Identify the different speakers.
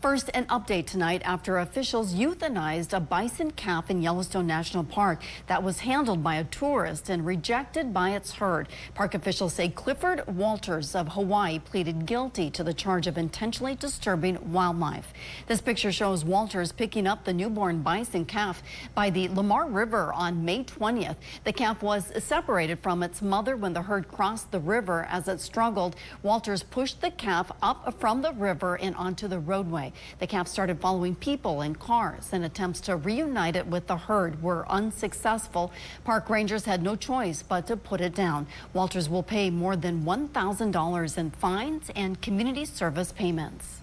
Speaker 1: First, an update tonight after officials euthanized a bison calf in Yellowstone National Park that was handled by a tourist and rejected by its herd. Park officials say Clifford Walters of Hawaii pleaded guilty to the charge of intentionally disturbing wildlife. This picture shows Walters picking up the newborn bison calf by the Lamar River on May 20th. The calf was separated from its mother when the herd crossed the river as it struggled. Walters pushed the calf up from the river and onto the roadway. The calf started following people and cars and attempts to reunite it with the herd were unsuccessful. Park rangers had no choice but to put it down. Walters will pay more than $1,000 in fines and community service payments.